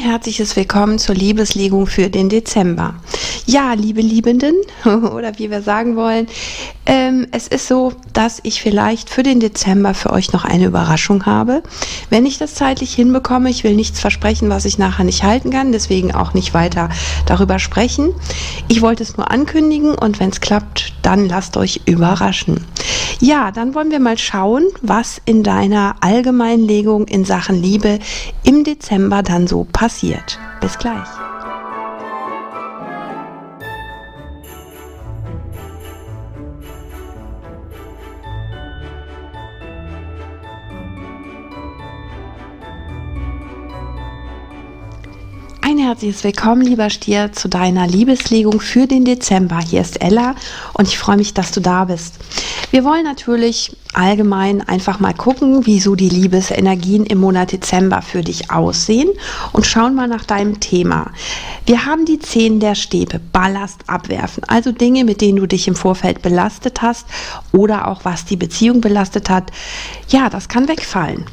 herzliches Willkommen zur Liebeslegung für den Dezember. Ja, liebe Liebenden, oder wie wir sagen wollen, ähm, es ist so, dass ich vielleicht für den Dezember für euch noch eine Überraschung habe. Wenn ich das zeitlich hinbekomme, ich will nichts versprechen, was ich nachher nicht halten kann, deswegen auch nicht weiter darüber sprechen. Ich wollte es nur ankündigen und wenn es klappt, dann lasst euch überraschen. Ja, dann wollen wir mal schauen, was in deiner Allgemeinlegung in Sachen Liebe im Dezember dann so passiert. Bis gleich. Herzliches Willkommen, lieber Stier, zu deiner Liebeslegung für den Dezember. Hier ist Ella und ich freue mich, dass du da bist. Wir wollen natürlich allgemein einfach mal gucken, wie so die Liebesenergien im Monat Dezember für dich aussehen und schauen mal nach deinem Thema. Wir haben die Zehn der Stäbe, Ballast abwerfen, also Dinge, mit denen du dich im Vorfeld belastet hast oder auch was die Beziehung belastet hat. Ja, das kann wegfallen.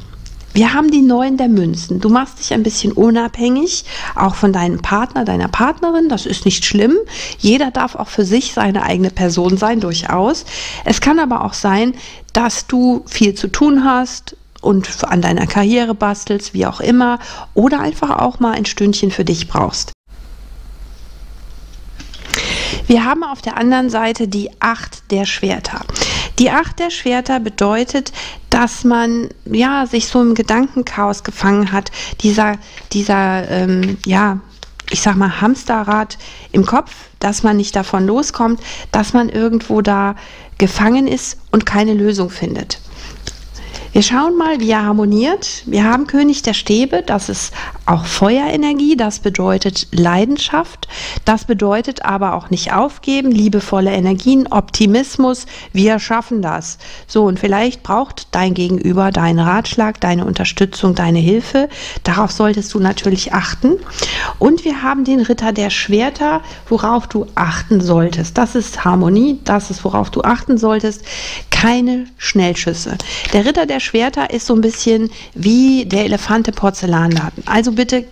Wir haben die neuen der Münzen. Du machst dich ein bisschen unabhängig, auch von deinem Partner, deiner Partnerin. Das ist nicht schlimm. Jeder darf auch für sich seine eigene Person sein, durchaus. Es kann aber auch sein, dass du viel zu tun hast, und an deiner Karriere bastelst, wie auch immer, oder einfach auch mal ein Stündchen für dich brauchst. Wir haben auf der anderen Seite die Acht der Schwerter. Die Acht der Schwerter bedeutet, dass man ja sich so im Gedankenchaos gefangen hat. Dieser, dieser, ähm, ja, ich sag mal, Hamsterrad im Kopf, dass man nicht davon loskommt, dass man irgendwo da gefangen ist und keine Lösung findet. Wir schauen mal, wie er harmoniert. Wir haben König der Stäbe, das ist auch Feuerenergie, das bedeutet Leidenschaft, das bedeutet aber auch nicht aufgeben, liebevolle Energien, Optimismus, wir schaffen das. So, und vielleicht braucht dein Gegenüber deinen Ratschlag, deine Unterstützung, deine Hilfe. Darauf solltest du natürlich achten. Und wir haben den Ritter der Schwerter, worauf du achten solltest. Das ist Harmonie, das ist, worauf du achten solltest. Keine Schnellschüsse. Der Ritter der Schwerter ist so ein bisschen wie der Elefante Porzellanladen. Also bitte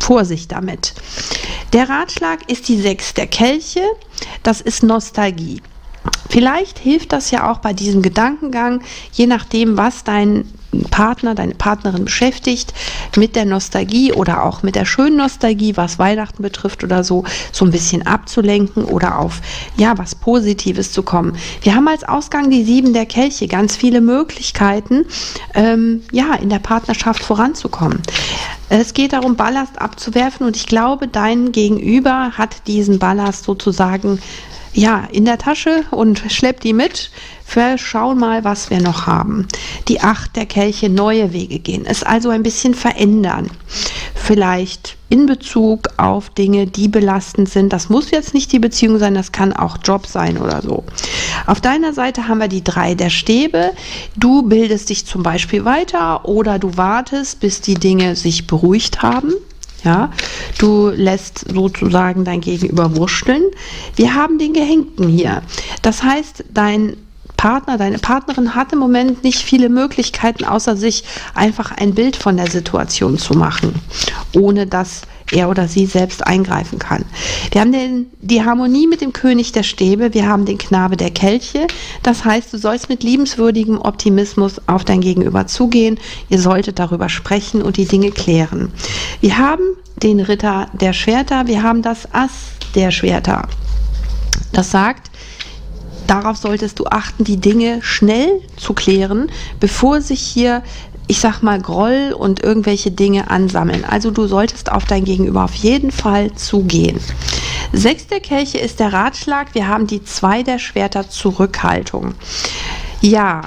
Vorsicht damit. Der Ratschlag ist die Sechs der Kelche. Das ist Nostalgie. Vielleicht hilft das ja auch bei diesem Gedankengang, je nachdem, was dein Partner, deine Partnerin beschäftigt, mit der Nostalgie oder auch mit der schönen Nostalgie, was Weihnachten betrifft oder so, so ein bisschen abzulenken oder auf ja was Positives zu kommen. Wir haben als Ausgang die sieben der Kelche, ganz viele Möglichkeiten, ähm, ja in der Partnerschaft voranzukommen. Es geht darum, Ballast abzuwerfen und ich glaube, dein Gegenüber hat diesen Ballast sozusagen ja, in der Tasche und schleppt die mit. Wir schauen mal, was wir noch haben. Die Acht der Kelche neue Wege gehen. Es also ein bisschen verändern. Vielleicht in Bezug auf Dinge, die belastend sind. Das muss jetzt nicht die Beziehung sein, das kann auch Job sein oder so. Auf deiner Seite haben wir die drei der Stäbe. Du bildest dich zum Beispiel weiter oder du wartest, bis die Dinge sich beruhigt haben. Ja, du lässt sozusagen dein Gegenüber wurschteln. Wir haben den Gehängten hier. Das heißt, dein Partner, deine Partnerin hat im Moment nicht viele Möglichkeiten, außer sich einfach ein Bild von der Situation zu machen, ohne dass er oder sie selbst eingreifen kann. Wir haben den, die Harmonie mit dem König der Stäbe, wir haben den Knabe der Kelche. Das heißt, du sollst mit liebenswürdigem Optimismus auf dein Gegenüber zugehen. Ihr solltet darüber sprechen und die Dinge klären. Wir haben den Ritter der Schwerter, wir haben das Ass der Schwerter. Das sagt, darauf solltest du achten, die Dinge schnell zu klären, bevor sich hier ich sag mal, Groll und irgendwelche Dinge ansammeln. Also du solltest auf dein Gegenüber auf jeden Fall zugehen. Sechs der Kelche ist der Ratschlag. Wir haben die zwei der Schwerter Zurückhaltung. Ja,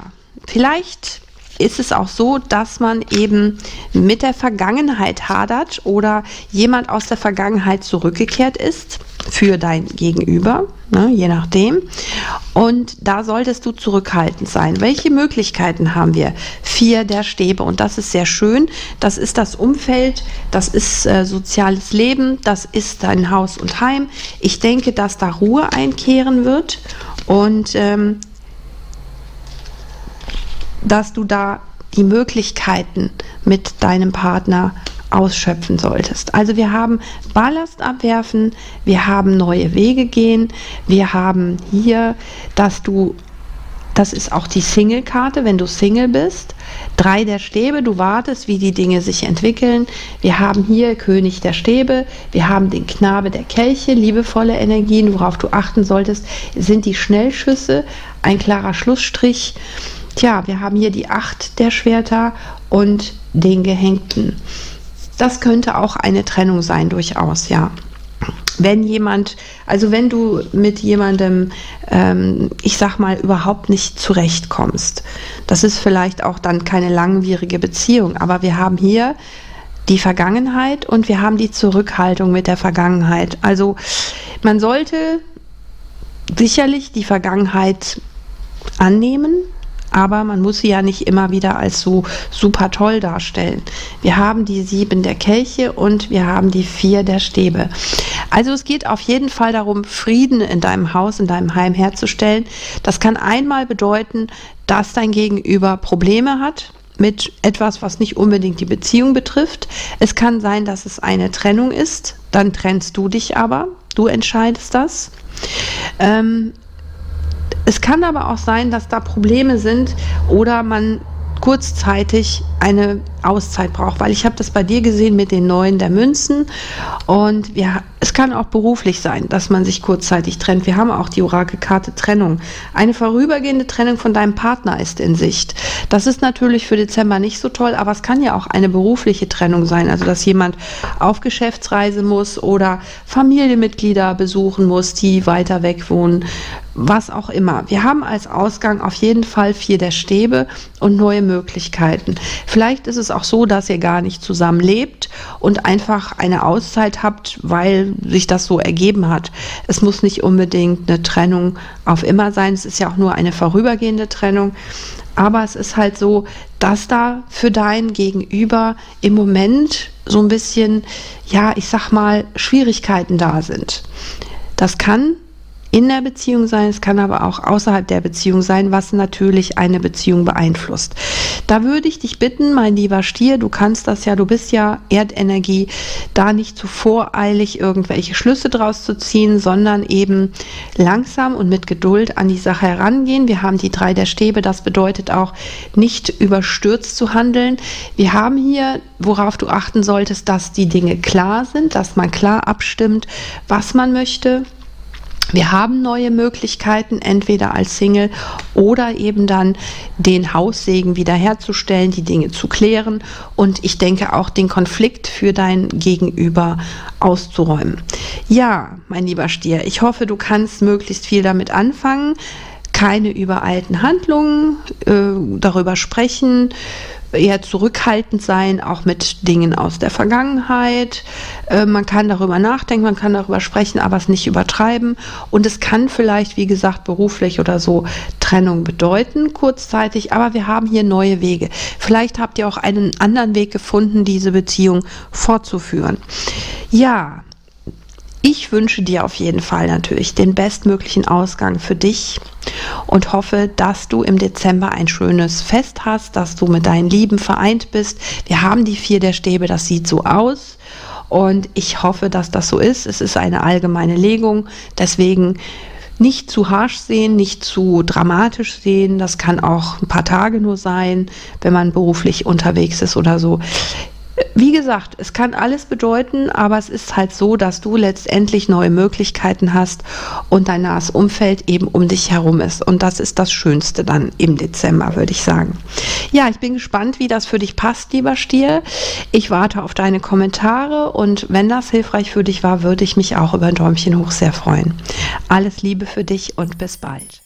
vielleicht ist es auch so, dass man eben mit der Vergangenheit hadert oder jemand aus der Vergangenheit zurückgekehrt ist für dein Gegenüber, ne, je nachdem. Und da solltest du zurückhaltend sein. Welche Möglichkeiten haben wir? Vier der Stäbe und das ist sehr schön. Das ist das Umfeld, das ist äh, soziales Leben, das ist dein Haus und Heim. Ich denke, dass da Ruhe einkehren wird und ähm, dass du da die Möglichkeiten mit deinem Partner ausschöpfen solltest. Also wir haben Ballast abwerfen, wir haben neue Wege gehen, wir haben hier, dass du das ist auch die Single-Karte, wenn du Single bist. Drei der Stäbe, du wartest, wie die Dinge sich entwickeln. Wir haben hier König der Stäbe, wir haben den Knabe der Kelche, liebevolle Energien, worauf du achten solltest, sind die Schnellschüsse, ein klarer Schlussstrich. Tja, wir haben hier die Acht der Schwerter und den Gehängten. Das könnte auch eine Trennung sein, durchaus, ja wenn jemand, also wenn du mit jemandem, ähm, ich sag mal, überhaupt nicht zurechtkommst, das ist vielleicht auch dann keine langwierige Beziehung, aber wir haben hier die Vergangenheit und wir haben die Zurückhaltung mit der Vergangenheit. Also man sollte sicherlich die Vergangenheit annehmen, aber man muss sie ja nicht immer wieder als so super toll darstellen. Wir haben die sieben der Kelche und wir haben die vier der Stäbe. Also es geht auf jeden Fall darum, Frieden in deinem Haus, in deinem Heim herzustellen. Das kann einmal bedeuten, dass dein Gegenüber Probleme hat, mit etwas, was nicht unbedingt die Beziehung betrifft. Es kann sein, dass es eine Trennung ist, dann trennst du dich aber, du entscheidest das. Ähm, es kann aber auch sein, dass da Probleme sind oder man kurzzeitig eine Auszeit braucht, weil ich habe das bei dir gesehen mit den neuen der Münzen und ja, es kann auch beruflich sein, dass man sich kurzzeitig trennt. Wir haben auch die Orakelkarte Trennung. Eine vorübergehende Trennung von deinem Partner ist in Sicht. Das ist natürlich für Dezember nicht so toll, aber es kann ja auch eine berufliche Trennung sein, also dass jemand auf Geschäftsreise muss oder Familienmitglieder besuchen muss, die weiter weg wohnen was auch immer. Wir haben als Ausgang auf jeden Fall vier der Stäbe und neue Möglichkeiten. Vielleicht ist es auch so, dass ihr gar nicht zusammen lebt und einfach eine Auszeit habt, weil sich das so ergeben hat. Es muss nicht unbedingt eine Trennung auf immer sein. Es ist ja auch nur eine vorübergehende Trennung. Aber es ist halt so, dass da für dein Gegenüber im Moment so ein bisschen, ja, ich sag mal, Schwierigkeiten da sind. Das kann in der Beziehung sein, es kann aber auch außerhalb der Beziehung sein, was natürlich eine Beziehung beeinflusst. Da würde ich dich bitten, mein lieber Stier, du kannst das ja, du bist ja Erdenergie, da nicht zu voreilig irgendwelche Schlüsse draus zu ziehen, sondern eben langsam und mit Geduld an die Sache herangehen. Wir haben die drei der Stäbe, das bedeutet auch nicht überstürzt zu handeln. Wir haben hier, worauf du achten solltest, dass die Dinge klar sind, dass man klar abstimmt, was man möchte, wir haben neue Möglichkeiten, entweder als Single oder eben dann den Haussegen wiederherzustellen, die Dinge zu klären und ich denke auch den Konflikt für dein Gegenüber auszuräumen. Ja, mein lieber Stier, ich hoffe, du kannst möglichst viel damit anfangen. Keine übereilten Handlungen, äh, darüber sprechen, eher zurückhaltend sein, auch mit Dingen aus der Vergangenheit. Äh, man kann darüber nachdenken, man kann darüber sprechen, aber es nicht übertreiben. Und es kann vielleicht, wie gesagt, beruflich oder so Trennung bedeuten, kurzzeitig, aber wir haben hier neue Wege. Vielleicht habt ihr auch einen anderen Weg gefunden, diese Beziehung fortzuführen. Ja, ich wünsche dir auf jeden Fall natürlich den bestmöglichen Ausgang für dich und hoffe, dass du im Dezember ein schönes Fest hast, dass du mit deinen Lieben vereint bist. Wir haben die vier der Stäbe, das sieht so aus. Und ich hoffe, dass das so ist. Es ist eine allgemeine Legung. Deswegen nicht zu harsch sehen, nicht zu dramatisch sehen. Das kann auch ein paar Tage nur sein, wenn man beruflich unterwegs ist oder so. Wie gesagt, es kann alles bedeuten, aber es ist halt so, dass du letztendlich neue Möglichkeiten hast und dein nahes Umfeld eben um dich herum ist. Und das ist das Schönste dann im Dezember, würde ich sagen. Ja, ich bin gespannt, wie das für dich passt, lieber Stier. Ich warte auf deine Kommentare und wenn das hilfreich für dich war, würde ich mich auch über ein Däumchen hoch sehr freuen. Alles Liebe für dich und bis bald.